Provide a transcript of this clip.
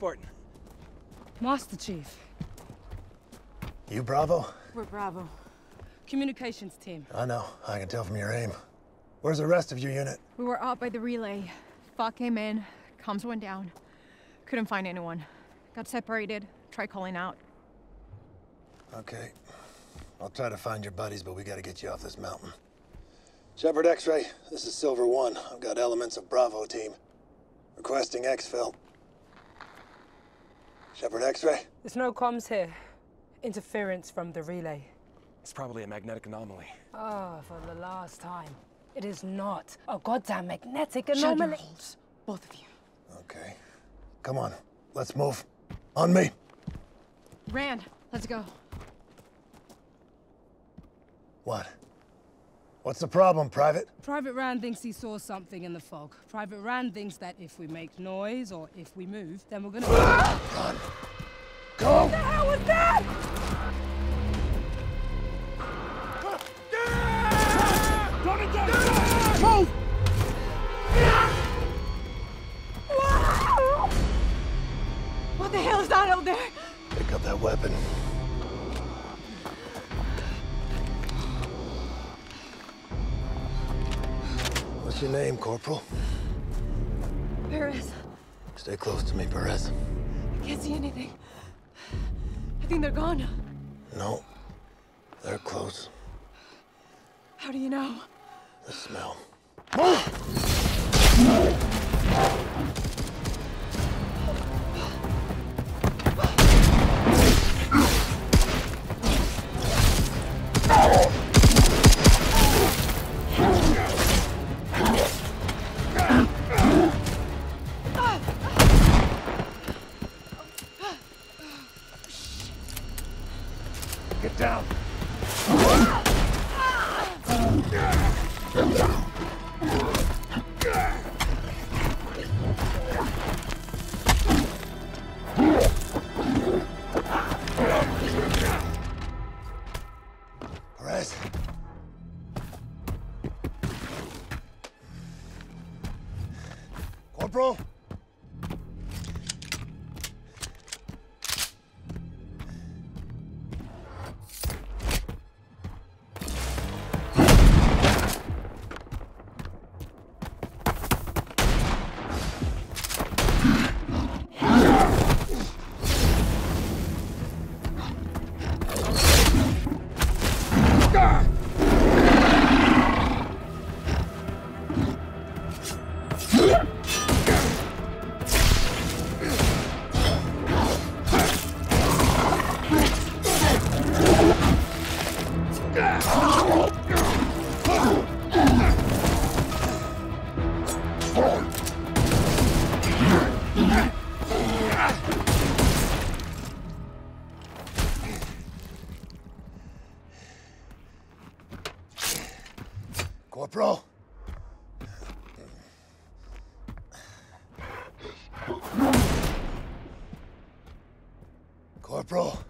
Spartan. Master Chief. You Bravo? We're Bravo. Communications team. I know. I can tell from your aim. Where's the rest of your unit? We were out by the relay. Fog came in, comms went down. Couldn't find anyone. Got separated, Try calling out. Okay. I'll try to find your buddies, but we gotta get you off this mountain. Shepard X-Ray, this is Silver One. I've got elements of Bravo team. Requesting exfil. Shepard X-Ray? There's no comms here. Interference from the relay. It's probably a magnetic anomaly. Oh, for the last time. It is not a goddamn magnetic Shut your anomaly. holes, both of you. Okay. Come on. Let's move. On me. Rand, let's go. What? What's the problem, Private? Private Rand thinks he saw something in the fog. Private Rand thinks that if we make noise or if we move, then we're gonna. Run. Go! What the hell was that? Move! What the hell is that out there? Pick up that weapon. What's your name, Corporal? Perez, Stay close to me, Perez. I can't see anything. I think they're gone. No. They're close. How do you know? The smell. Get Corporal? Corporal? Corporal?